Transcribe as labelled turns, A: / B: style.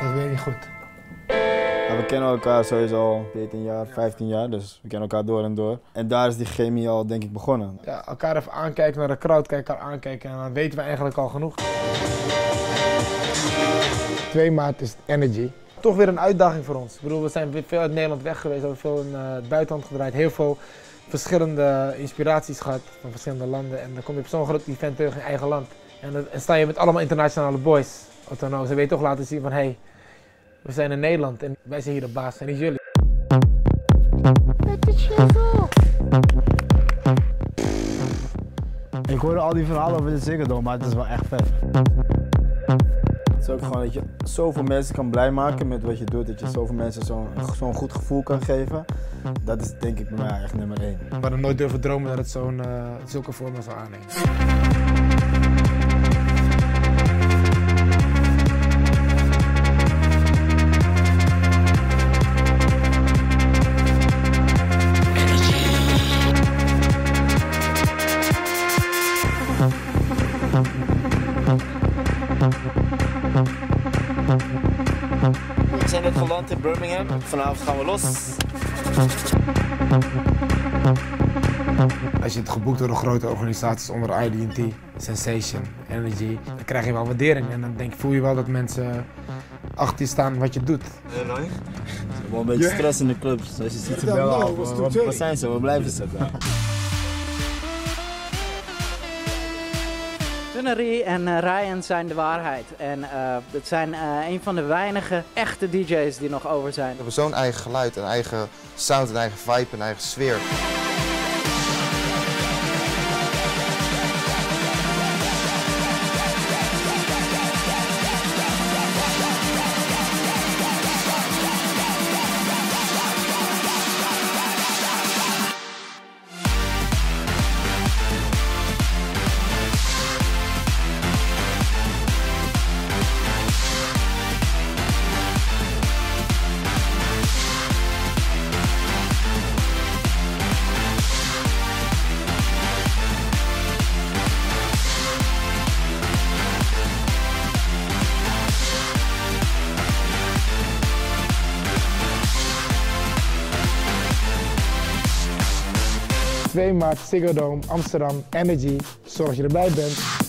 A: dat weet ik niet goed.
B: Ja, we kennen elkaar sowieso al 14 jaar, 15 jaar, dus we kennen elkaar door en door. En daar is die chemie al denk ik begonnen.
A: Ja, elkaar even aankijken naar de crowd, kijk elkaar aankijken en dan weten we eigenlijk al genoeg. 2 maart is energy. Toch weer een uitdaging voor ons. Ik bedoel, we zijn veel uit Nederland weg geweest, we hebben veel in uh, het buitenland gedraaid, heel veel verschillende inspiraties gehad van verschillende landen. En dan kom je op zo'n groot event terug in eigen land. En dan sta je met allemaal internationale boys. Autonoom. Ze weten toch laten zien van hé, hey, we zijn in Nederland en wij zijn hier de baas en niet jullie.
C: Ik hoorde al die verhalen over de Ziggo maar het is wel echt vet.
B: Het is ook gewoon dat je zoveel mensen kan blij maken met wat je doet. Dat je zoveel mensen zo'n zo'n goed gevoel kan geven. Dat is denk ik bij mij echt nummer één.
A: We hadden nooit durven dromen dat het zo'n uh, zulke vormen zou aannemen.
D: We zijn net geland in Birmingham. Vanavond gaan we los.
A: Als je het geboekt door een grote organisaties onder IDT, Sensation, Energy, dan krijg je wel waardering. En dan denk, voel je wel dat mensen achter je staan wat je doet.
D: Nee.
B: Wel een beetje stress in de club. Zoals je ziet, ze bellen al. Waar, waar zijn ze? Waar blijven ze?
E: Tunnery en uh, Ryan zijn de waarheid. En uh, het zijn uh, een van de weinige echte DJ's die nog over zijn.
F: We hebben zo'n eigen geluid, een eigen sound, een eigen vibe, een eigen sfeer.
A: Maart Ziggo Amsterdam, Energy. Zorg je erbij bent.